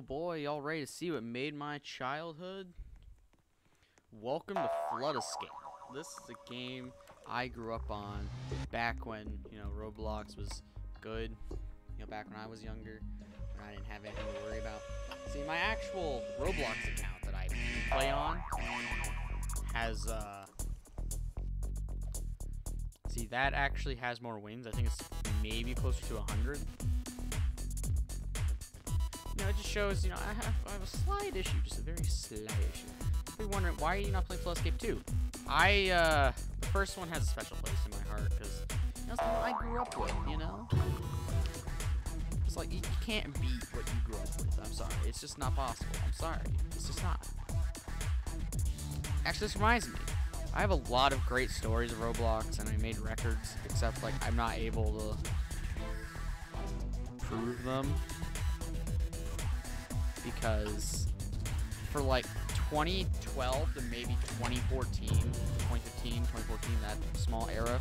Oh boy, y'all ready to see what made my childhood? Welcome to Flood Escape. This is a game I grew up on back when, you know, Roblox was good. You know, back when I was younger, when I didn't have anything to worry about. See, my actual Roblox account that I play on has, uh... See, that actually has more wins. I think it's maybe closer to 100 you know, it just shows, you know, I have, I have a slight issue, just a very slight issue. You're wondering, why are you not playing Flood Escape 2? I, uh, the first one has a special place in my heart, because that's one I grew up with, you know? It's like, you can't beat what you grew up with, I'm sorry. It's just not possible, I'm sorry. It's just not. Actually, this reminds me. I have a lot of great stories of Roblox, and I made records, except, like, I'm not able to prove them because for like 2012 to maybe 2014, 2015, 2014, that small era,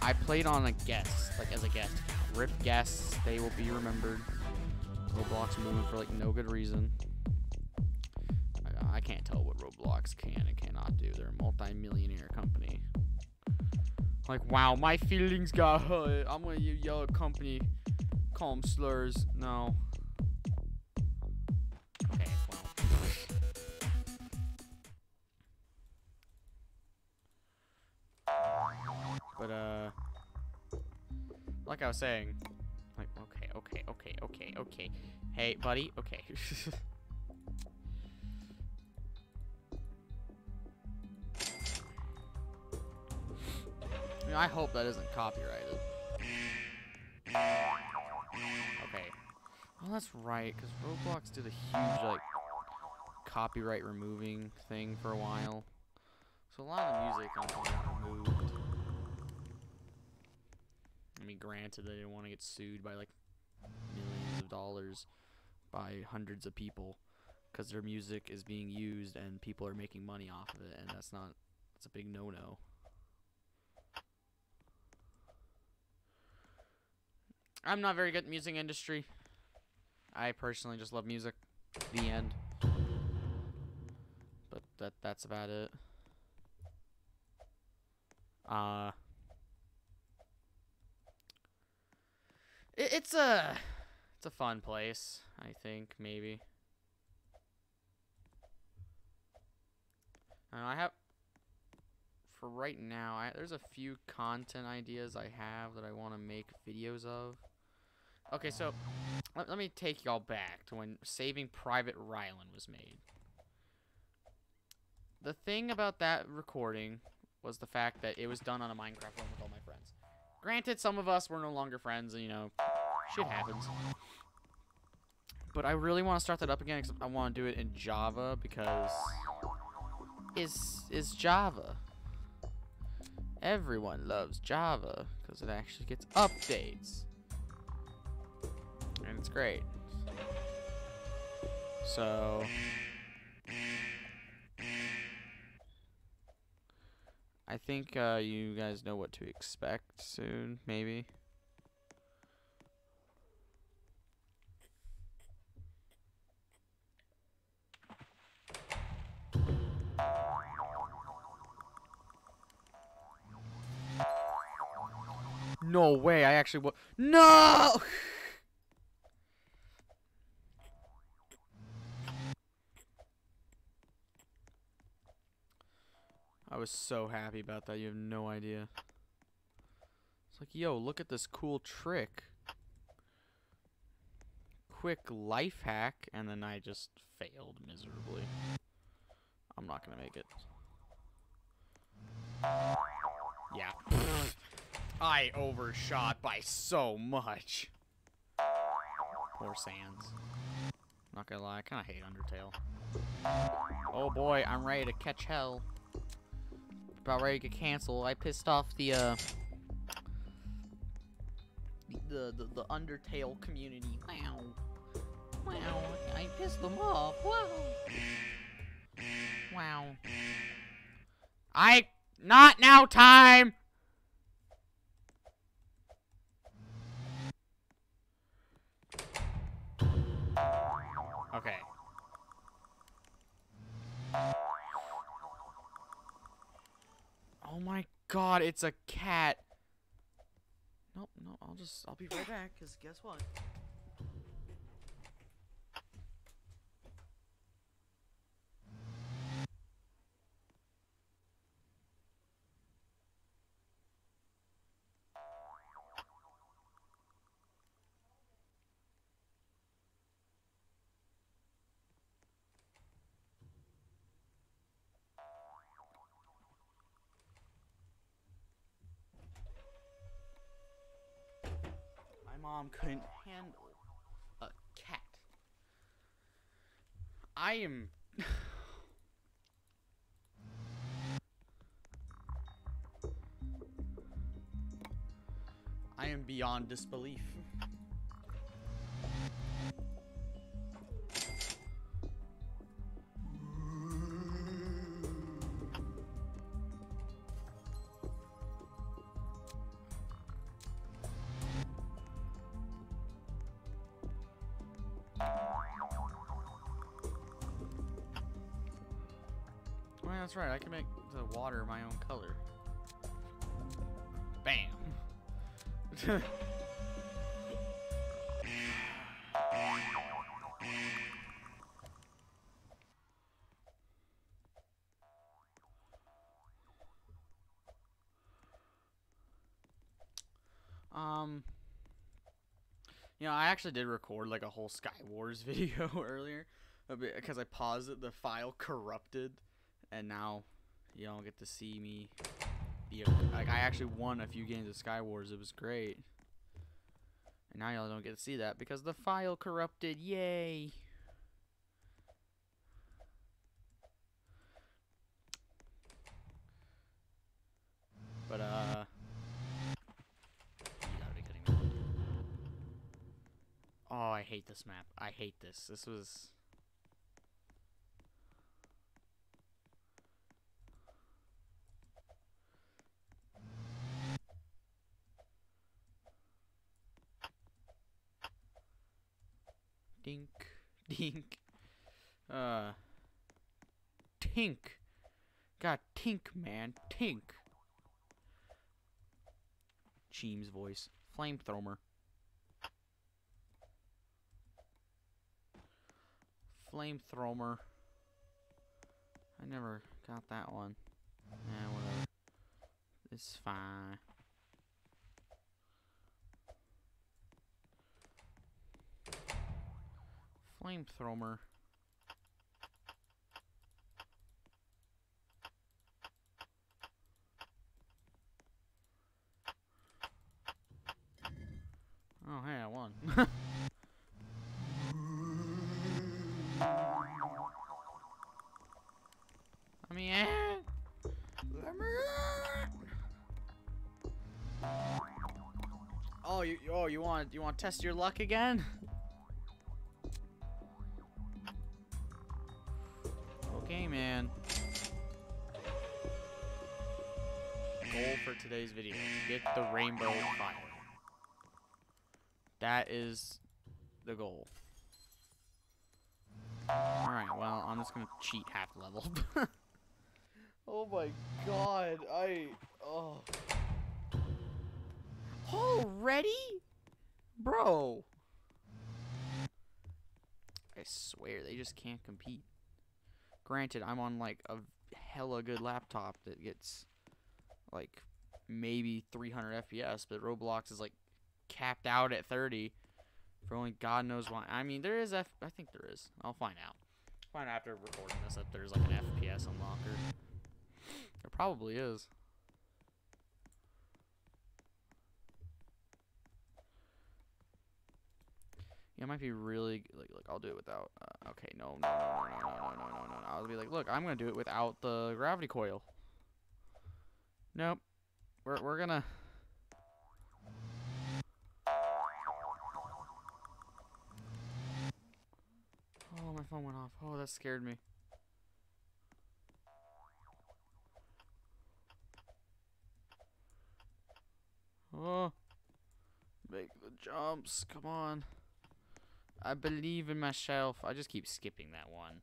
I played on a guest, like as a guest. RIP guests, they will be remembered. Roblox moving for like no good reason. I, I can't tell what Roblox can and cannot do. They're a multi-millionaire company. Like, wow, my feelings got hurt. I'm gonna yell at company, call them slurs. No. Was saying, like, okay, okay, okay, okay, okay. Hey, buddy, okay. I, mean, I hope that isn't copyrighted. Okay. Oh, that's right, because Roblox did a huge, like, copyright removing thing for a while. So a lot of the music on got removed. I mean, granted, they didn't want to get sued by like millions of dollars by hundreds of people because their music is being used and people are making money off of it, and that's not that's a big no-no. I'm not very good at music industry. I personally just love music. The end. But that that's about it. Uh it, it's a it's a fun place, I think, maybe. I have for right now, I, there's a few content ideas I have that I want to make videos of. Okay, so let, let me take y'all back to when Saving Private Rylan was made. The thing about that recording was the fact that it was done on a Minecraft Granted, some of us were no longer friends, and, you know, shit happens. But I really want to start that up again, except I want to do it in Java, because... Is is Java. Everyone loves Java, because it actually gets updates. And it's great. So... I think uh, you guys know what to expect soon, maybe. No way, I actually will. No! I was so happy about that. You have no idea. It's like, yo, look at this cool trick. Quick life hack, and then I just failed miserably. I'm not gonna make it. Yeah. I overshot by so much. Poor Sans. Not gonna lie, I kinda hate Undertale. Oh boy, I'm ready to catch hell about ready to get canceled. I pissed off the, uh, the, the, the Undertale community. Wow. Wow. I pissed them off. Wow. Wow. I, not now time! Okay. Oh my god, it's a cat. Nope, no, I'll just, I'll be right back, because guess what? Mom couldn't handle a cat. I am. I am beyond disbelief. That's right. I can make the water my own color. Bam. um. You know, I actually did record like a whole Sky Wars video earlier, because I paused it. The file corrupted, and now you don't get to see me. Be a, like I actually won a few games of Sky Wars. It was great, and now y'all don't get to see that because the file corrupted. Yay! But uh. Oh, I hate this map. I hate this. This was. Dink, dink. Uh. Tink. God, tink, man. Tink. Cheem's voice. Flamethrower. Flamethrower. I never got that one. Whatever. It's fine. Flamethrower. Oh, hey, I won. Let me in. Oh, you oh you want you want to test your luck again? Just gonna cheat half level. oh my god, I... Oh. Already? Bro. I swear, they just can't compete. Granted, I'm on, like, a hella good laptop that gets, like, maybe 300 FPS, but Roblox is, like, capped out at 30 for only God knows why. I mean, there is F. I think there is. I'll find out. Find out after recording this if there's like an FPS unlocker. There probably is. Yeah, it might be really like like I'll do it without. Uh, okay, no, no, no, no, no, no, no, no, no, no. I'll be like, look, I'm gonna do it without the gravity coil. Nope. We're we're gonna. Oh, my phone went off. Oh, that scared me. Oh. Make the jumps. Come on. I believe in myself. I just keep skipping that one.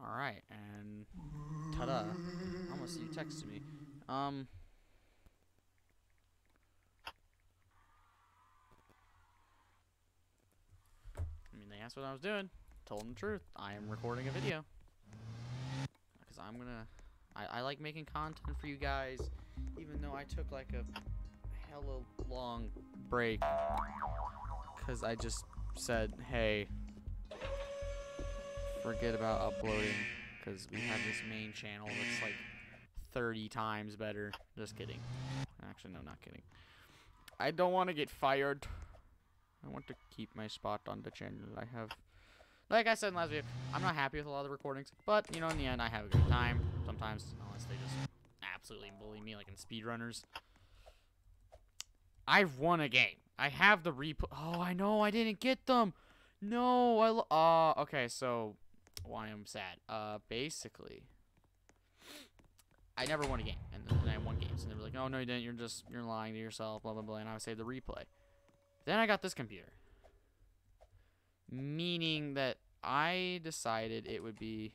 Alright, and ta-da. I almost see you texted me. Um I mean they asked what I was doing. Told them the truth. I am recording a video. Because I'm gonna I, I like making content for you guys, even though I took like a hella long break. Cause I just said, hey, forget about uploading because we have this main channel that's like 30 times better. Just kidding. Actually, no, not kidding. I don't want to get fired. I want to keep my spot on the channel. I have, like I said in last video, I'm not happy with a lot of the recordings, but you know, in the end, I have a good time. Sometimes, unless they just absolutely bully me, like in speedrunners. I've won a game. I have the replay. Oh, I know. I didn't get them. No, I. Uh, okay, so why I'm sad. Uh, basically, I never won a game, and then I won games, and they were like, "Oh no, you didn't. You're just you're lying to yourself." Blah blah blah. And I would say the replay. Then I got this computer, meaning that I decided it would be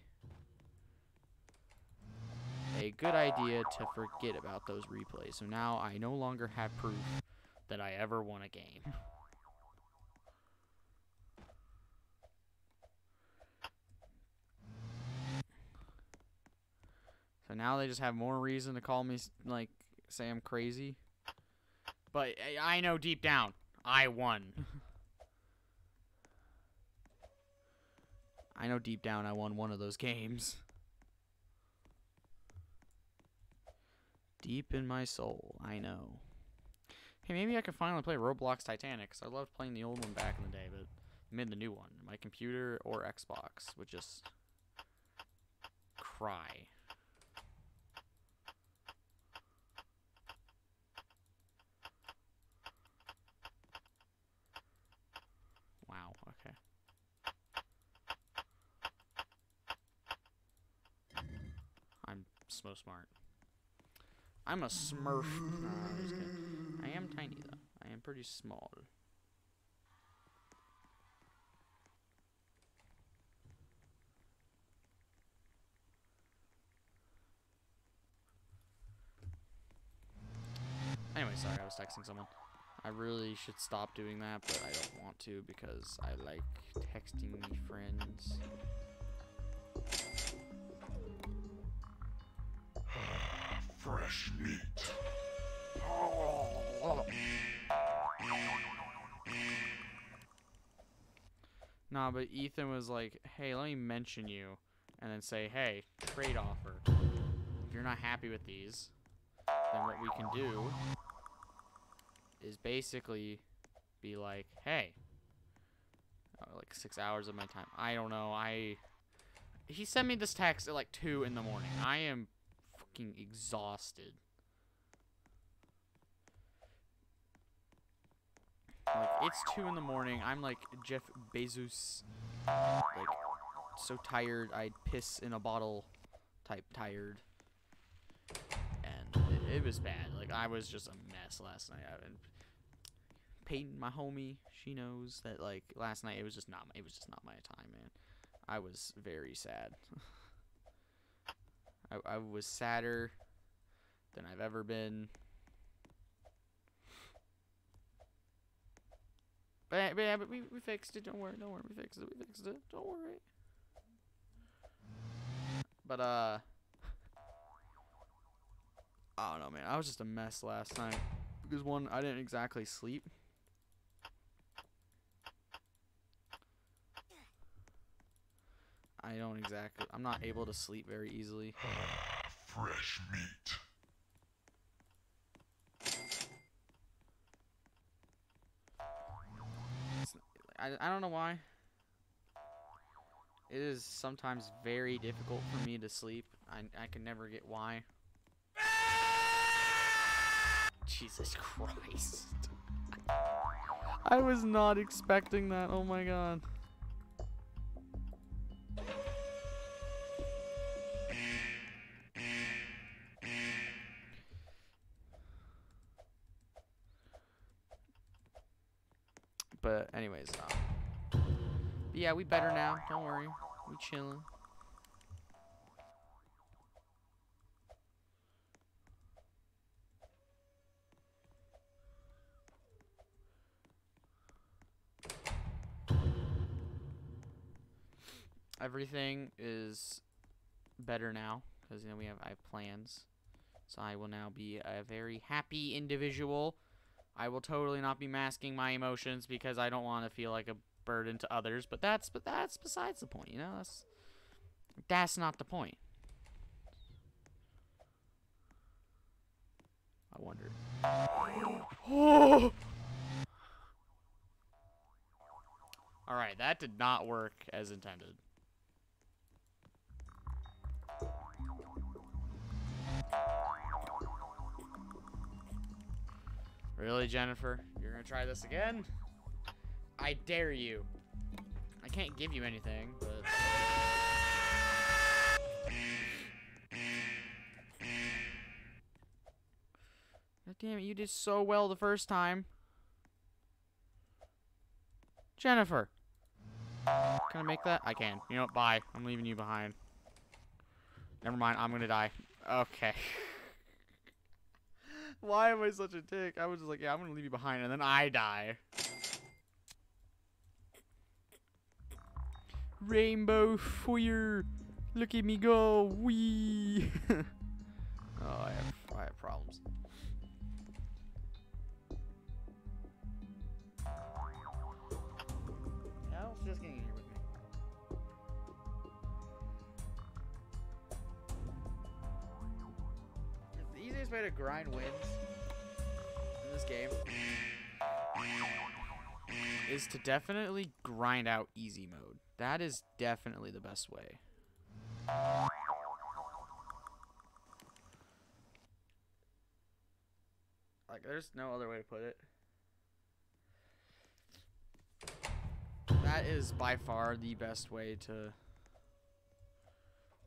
a good idea to forget about those replays. So now I no longer have proof that I ever won a game. So now they just have more reason to call me, like, say I'm crazy. But I- I know deep down, I won. I know deep down I won one of those games. Deep in my soul, I know. Hey, maybe I can finally play Roblox Titanic, 'cause I loved playing the old one back in the day, but made the new one. My computer or Xbox would just cry. Wow, okay. So smart. I'm a smurf. Kidding. I am tiny though. I am pretty small. Anyway, sorry, I was texting someone. I really should stop doing that, but I don't want to because I like texting friends. Fresh meat. Nah, but Ethan was like, "Hey, let me mention you," and then say, "Hey, trade offer. If you're not happy with these, then what we can do is basically be like, hey, uh, like six hours of my time. I don't know. I he sent me this text at like two in the morning. I am fucking exhausted. Like it's two in the morning. I'm like Jeff Bezos, like so tired. I'd piss in a bottle, type tired. And it, it was bad. Like I was just a mess last night. I, and Peyton, my homie, she knows that like last night it was just not. It was just not my time, man. I was very sad. I, I was sadder than I've ever been. But, but yeah, but we, we fixed it. Don't worry, don't worry. We fixed it. We fixed it. Don't worry. But uh, I don't know, man. I was just a mess last night because one, I didn't exactly sleep. I don't exactly. I'm not able to sleep very easily. Fresh meat. I, I don't know why. It is sometimes very difficult for me to sleep. I, I can never get why. Jesus Christ. I was not expecting that. Oh my god. Yeah, we better now. Don't worry, we chilling. Everything is better now because you know we have I have plans. So I will now be a very happy individual. I will totally not be masking my emotions because I don't want to feel like a burden to others. But that's but that's besides the point, you know. That's that's not the point. I wonder. Oh. All right, that did not work as intended. Really, Jennifer? You're gonna try this again? I dare you. I can't give you anything, but... God damn it, you did so well the first time. Jennifer. Can I make that? I can. You know what? Bye. I'm leaving you behind. Never mind. I'm gonna die. Okay. Why am I such a dick? I was just like, yeah, I'm gonna leave you behind, and then I die. Rainbow fire! Look at me go! Wee! oh, I have, I have problems. How's just getting here with me? The easiest way to grind wins in this game is to definitely grind out easy mode. That is definitely the best way. Like, there's no other way to put it. That is by far the best way to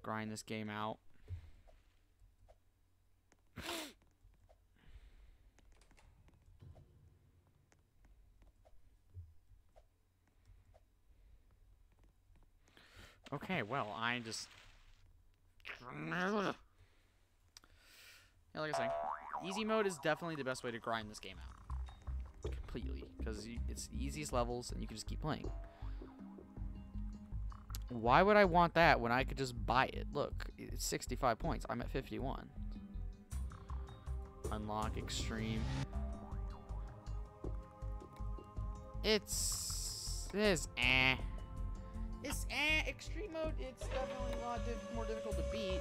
grind this game out. Okay, well, I just. Yeah, like I say, easy mode is definitely the best way to grind this game out. Completely. Because it's the easiest levels and you can just keep playing. Why would I want that when I could just buy it? Look, it's 65 points. I'm at 51. Unlock extreme. It's. It is eh. It's eh, extreme mode. It's definitely a lot more difficult to beat.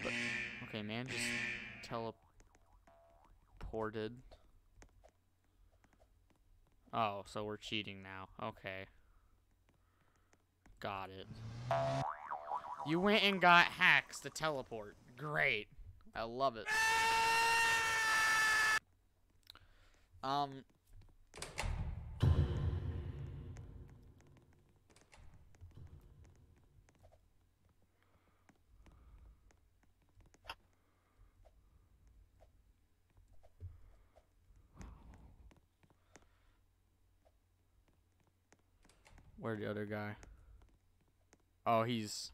But okay, man, just teleported. Oh, so we're cheating now. Okay. Got it. You went and got hacks to teleport. Great. I love it. Um, Where'd the other guy? Oh, he's.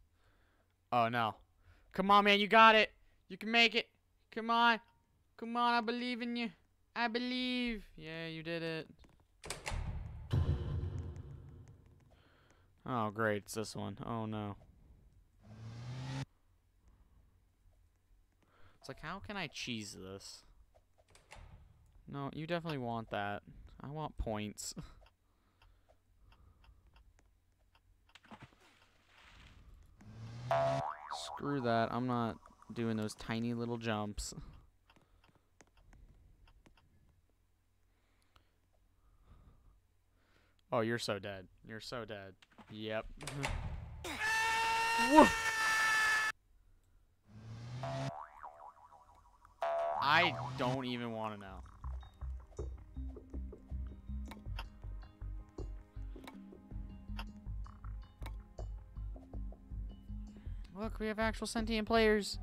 Oh, no. Come on, man. You got it. You can make it. Come on. Come on. I believe in you. I believe. Yeah, you did it. Oh, great. It's this one. Oh, no. It's like, how can I cheese this? No, you definitely want that. I want points. Screw that. I'm not doing those tiny little jumps. Oh, you're so dead. You're so dead. Yep. I don't even want to know. Look, we have actual sentient players.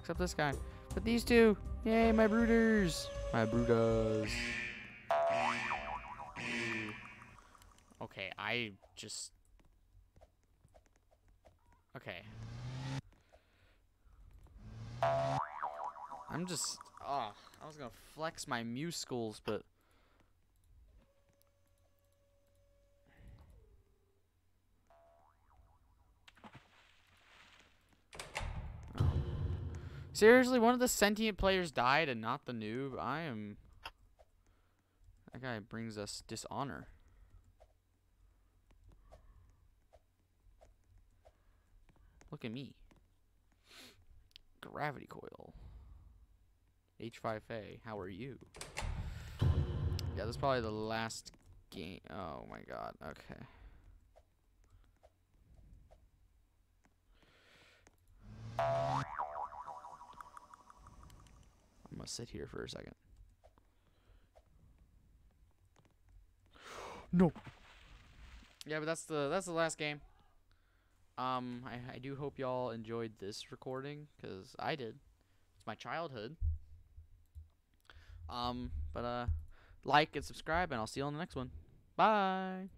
Except this guy. But these two, yay, my brooders. My brooders. Okay, I just. Okay. I'm just. Oh, I was gonna flex my muscles, but. Seriously, one of the sentient players died and not the noob? I am. That guy brings us dishonor. Look at me. Gravity coil. H5A, how are you? Yeah, this is probably the last game. Oh my god, okay. I'm gonna sit here for a second. no. Yeah, but that's the that's the last game. Um, I, I do hope y'all enjoyed this recording because I did. It's my childhood. Um, but uh, like and subscribe, and I'll see you on the next one. Bye.